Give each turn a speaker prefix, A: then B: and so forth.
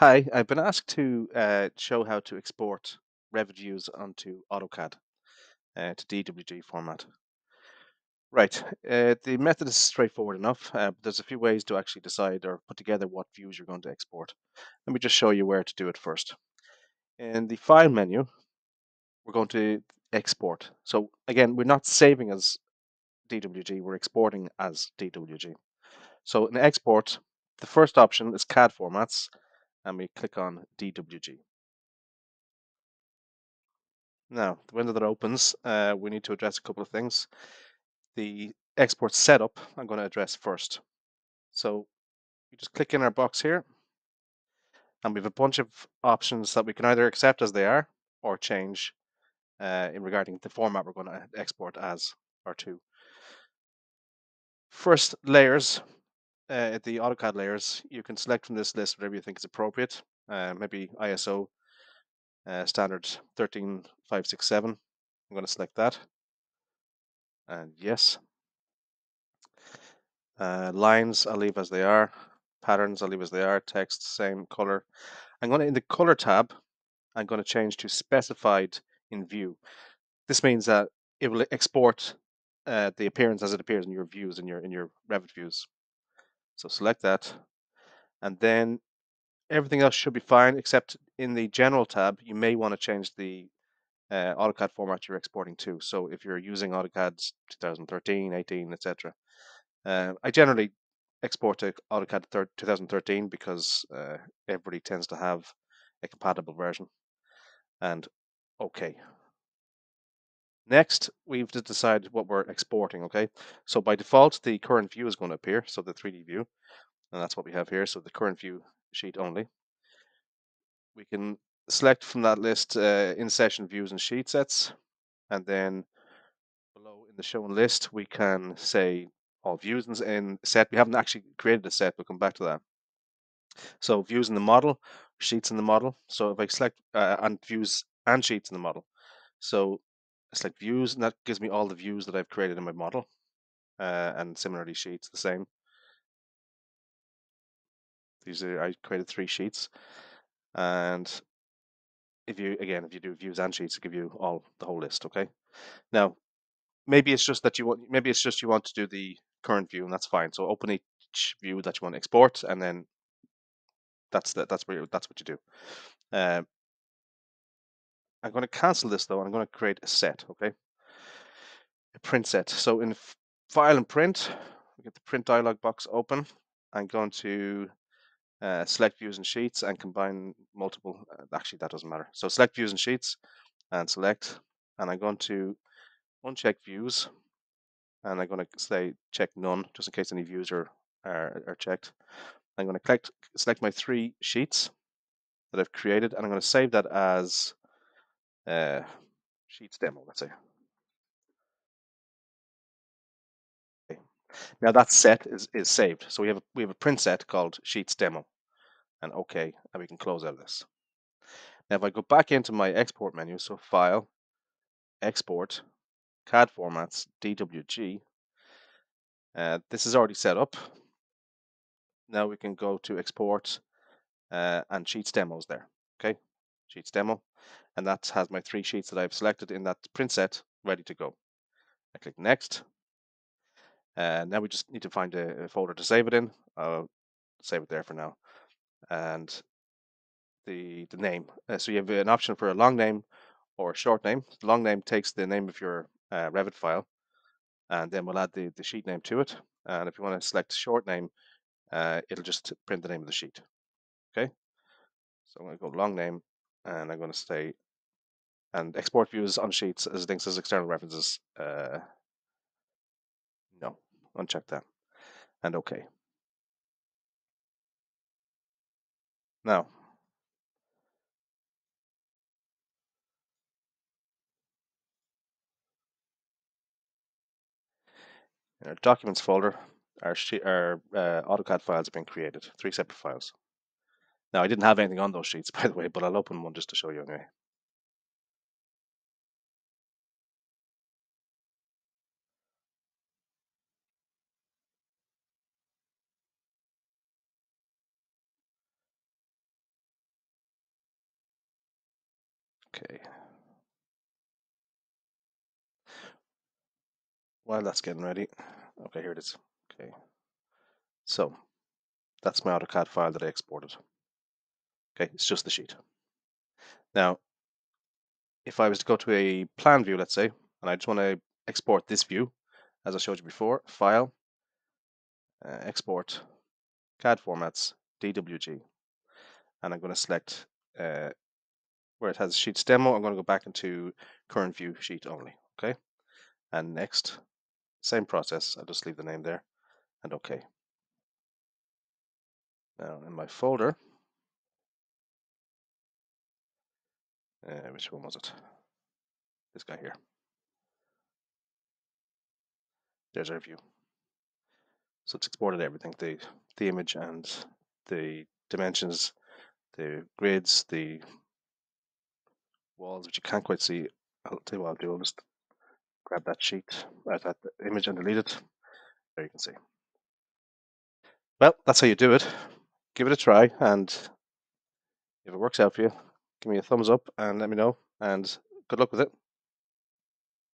A: Hi, I've been asked to uh, show how to export Revit views onto AutoCAD uh, to DWG format. Right, uh, the method is straightforward enough, uh, but there's a few ways to actually decide or put together what views you're going to export. Let me just show you where to do it first. In the File menu, we're going to export. So again, we're not saving as DWG, we're exporting as DWG. So in export, the first option is CAD formats, and we click on DWG. Now, the window that opens, uh, we need to address a couple of things. The export setup, I'm going to address first. So you just click in our box here, and we have a bunch of options that we can either accept as they are or change uh, in regarding the format we're going to export as or to. First, layers. Uh, the AutoCAD layers, you can select from this list whatever you think is appropriate. Uh, maybe ISO uh, standard 13567. I'm going to select that. And yes. Uh, lines, I'll leave as they are. Patterns, I'll leave as they are. Text, same color. I'm going to, in the color tab, I'm going to change to specified in view. This means that it will export uh, the appearance as it appears in your views, in your in your Revit views. So select that. And then everything else should be fine, except in the general tab, you may want to change the uh, AutoCAD format you're exporting to. So if you're using AutoCAD 2013, 18, etc., uh, I generally export to AutoCAD 2013 because uh, everybody tends to have a compatible version. And okay. Next, we've to decide what we're exporting, okay? So by default, the current view is going to appear, so the 3D view, and that's what we have here, so the current view sheet only. We can select from that list uh, in session views and sheet sets, and then below in the shown list, we can say all views in set. We haven't actually created a set, we'll come back to that. So views in the model, sheets in the model. So if I select uh, and views and sheets in the model. So select views and that gives me all the views that I've created in my model. Uh, and similarly sheets the same. These are I created three sheets. And if you again if you do views and sheets, it give you all the whole list, okay? Now maybe it's just that you want maybe it's just you want to do the current view and that's fine. So open each view that you want to export and then that's the, that's where that's what you do. Uh, I'm going to cancel this though. I'm going to create a set. Okay, a print set. So in File and Print, we get the Print dialog box open. I'm going to uh, select views and sheets and combine multiple. Uh, actually, that doesn't matter. So select views and sheets and select, and I'm going to uncheck views, and I'm going to say check none just in case any views are are, are checked. I'm going to collect, select my three sheets that I've created, and I'm going to save that as uh, sheets demo, let's say. Okay. Now that set is, is saved. So we have a, we have a print set called sheets demo, and okay, and we can close out of this. Now if I go back into my export menu, so File, Export, CAD formats, DWG, uh, this is already set up. Now we can go to export uh, and sheets demos there. Okay, sheets demo, and that has my three sheets that I've selected in that print set ready to go. I click next. Uh, now we just need to find a, a, folder to save it in. I'll save it there for now. And the the name. Uh, so you have an option for a long name or a short name. The long name takes the name of your uh, Revit file, and then we'll add the, the sheet name to it. And if you want to select short name, uh, it'll just print the name of the sheet. Okay. So I'm going to go long name, and I'm going to say and export views on sheets as links as external references. Uh, no, uncheck that, and OK. Now, in our documents folder, our, our uh, AutoCAD files have been created, three separate files. Now, I didn't have anything on those sheets, by the way, but I'll open one just to show you anyway. Okay. While that's getting ready, okay, here it is. Okay. So that's my AutoCAD file that I exported. Okay, it's just the sheet. Now, if I was to go to a plan view, let's say, and I just want to export this view, as I showed you before, File, uh, Export, CAD Formats, DWG, and I'm going to select uh, where it has Sheets Demo. I'm going to go back into Current View Sheet only, okay? And next, same process. I'll just leave the name there, and OK. Now in my folder, uh, which one was it? This guy here. There's our view. So it's exported everything, the, the image and the dimensions, the grids, the walls, which you can't quite see. I'll tell you what I'll do. I'll just grab that sheet, uh, that image and delete it. There you can see. Well, that's how you do it. Give it a try, and if it works out for you, give me a thumbs up and let me know. And good luck with it.